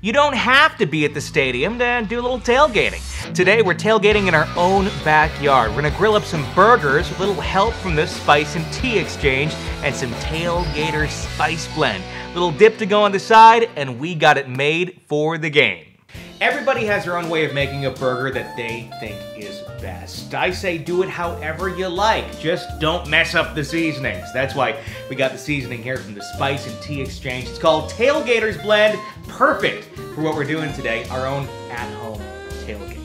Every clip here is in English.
You don't have to be at the stadium to do a little tailgating. Today we're tailgating in our own backyard. We're gonna grill up some burgers with a little help from the Spice and Tea Exchange and some Tailgater Spice Blend. Little dip to go on the side, and we got it made for the game. Everybody has their own way of making a burger that they think is best. I say do it however you like, just don't mess up the seasonings. That's why we got the seasoning here from the Spice and Tea Exchange. It's called Tailgater's Blend, perfect for what we're doing today, our own at-home tailgate.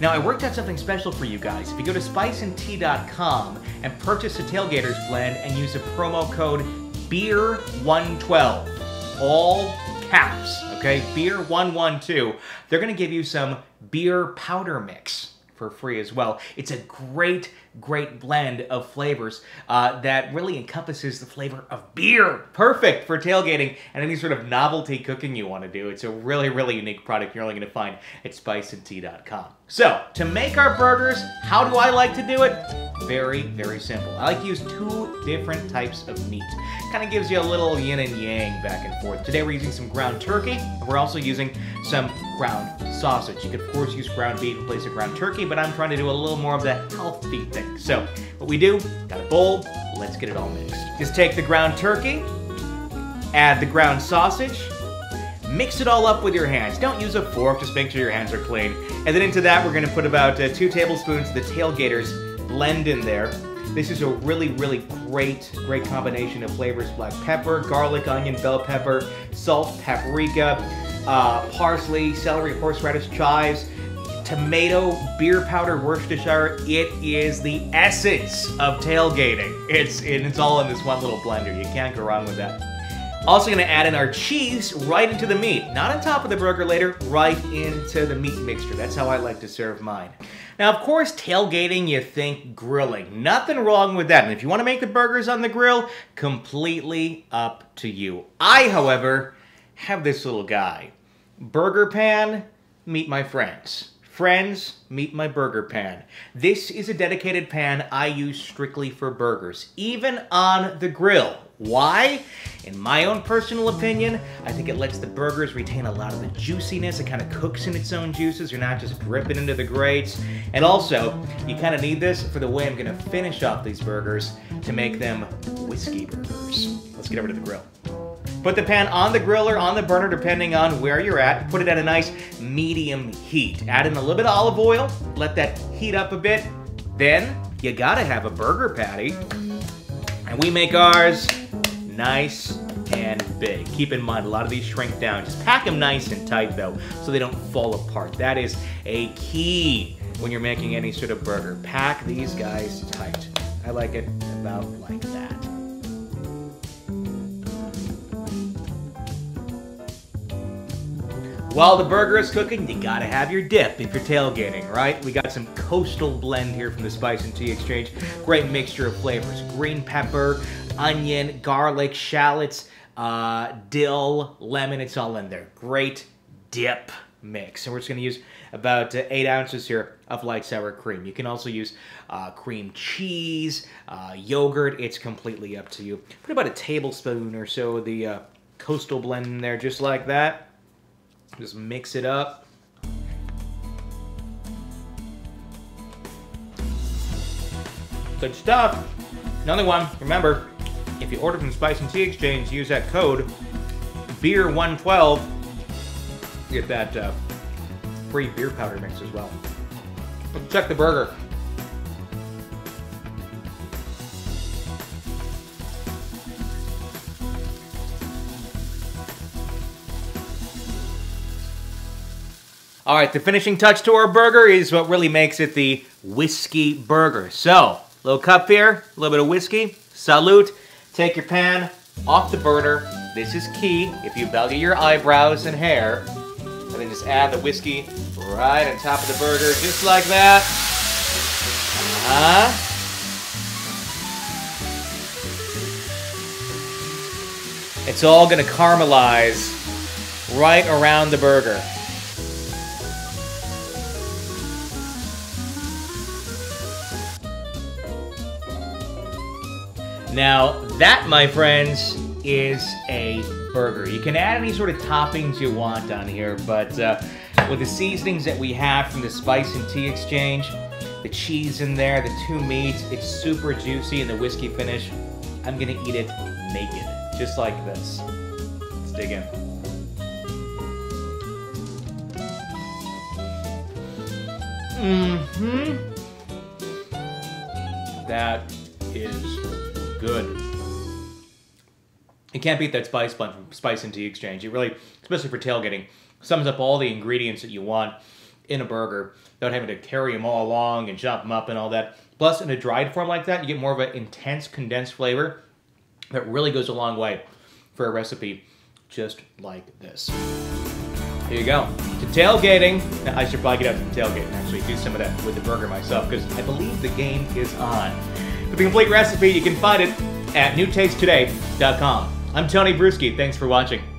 Now, I worked out something special for you guys. If you go to spiceandtea.com and purchase a Tailgater's Blend and use the promo code BEER112, all caps, okay? Beer112. They're gonna give you some beer powder mix for free as well. It's a great, great blend of flavors uh, that really encompasses the flavor of beer. Perfect for tailgating and any sort of novelty cooking you want to do. It's a really, really unique product you're only going to find at spiceandtea.com. So, to make our burgers, how do I like to do it? Very, very simple. I like to use two different types of meat. Kind of gives you a little yin and yang back and forth. Today we're using some ground turkey. We're also using some ground sausage. You could of course use ground beef in place of ground turkey, but I'm trying to do a little more of the healthy thing. So what we do, got a bowl, let's get it all mixed. Just take the ground turkey, add the ground sausage, mix it all up with your hands. Don't use a fork, just make sure your hands are clean. And then into that, we're gonna put about uh, two tablespoons of the Tailgaters blend in there. This is a really, really great, great combination of flavors. Black pepper, garlic, onion, bell pepper, salt, paprika, uh, parsley, celery, horseradish, chives, tomato, beer powder, Worcestershire. It is the essence of tailgating. It's, it's all in this one little blender. You can't go wrong with that. Also gonna add in our cheese right into the meat. Not on top of the burger later, right into the meat mixture. That's how I like to serve mine. Now, of course, tailgating, you think grilling. Nothing wrong with that. And if you wanna make the burgers on the grill, completely up to you. I, however, have this little guy. Burger pan, meet my friends. Friends, meet my burger pan. This is a dedicated pan I use strictly for burgers, even on the grill. Why? In my own personal opinion, I think it lets the burgers retain a lot of the juiciness. It kind of cooks in its own juices. You're not just dripping into the grates. And also, you kind of need this for the way I'm going to finish off these burgers to make them whiskey burgers. Let's get over to the grill. Put the pan on the grill or on the burner, depending on where you're at. Put it at a nice medium heat. Add in a little bit of olive oil. Let that heat up a bit. Then, you gotta have a burger patty. And we make ours nice and big. Keep in mind, a lot of these shrink down. Just pack them nice and tight, though, so they don't fall apart. That is a key when you're making any sort of burger. Pack these guys tight. I like it about like that. While the burger is cooking, you gotta have your dip if you're tailgating, right? We got some coastal blend here from the Spice and Tea Exchange. Great mixture of flavors. Green pepper, onion, garlic, shallots, uh, dill, lemon, it's all in there. Great dip mix. And we're just gonna use about uh, eight ounces here of light sour cream. You can also use uh, cream cheese, uh, yogurt, it's completely up to you. Put about a tablespoon or so of the uh, coastal blend in there, just like that. Just mix it up. Good stuff. Another one, remember, if you order from Spice and Tea Exchange, use that code BEER112. Get that uh, free beer powder mix as well. Check the burger. All right, the finishing touch to our burger is what really makes it the whiskey burger. So, little cup here, a little bit of whiskey. Salute. Take your pan off the burner. This is key if you value your eyebrows and hair. And then just add the whiskey right on top of the burger, just like that. Uh-huh. It's all gonna caramelize right around the burger. Now, that, my friends, is a burger. You can add any sort of toppings you want on here, but uh, with the seasonings that we have from the Spice and Tea Exchange, the cheese in there, the two meats, it's super juicy and the whiskey finish. I'm gonna eat it naked, just like this. Let's dig in. Mm-hmm. That is good. You can't beat that spice blend from Spice and Tea Exchange. It really, especially for tailgating, sums up all the ingredients that you want in a burger without having to carry them all along and chop them up and all that. Plus, in a dried form like that, you get more of an intense condensed flavor that really goes a long way for a recipe just like this. Here you go. To tailgating. Now, I should probably get out to the tailgate and actually do some of that with the burger myself because I believe the game is on. For the complete recipe, you can find it at newtastetoday.com. I'm Tony Brueski. Thanks for watching.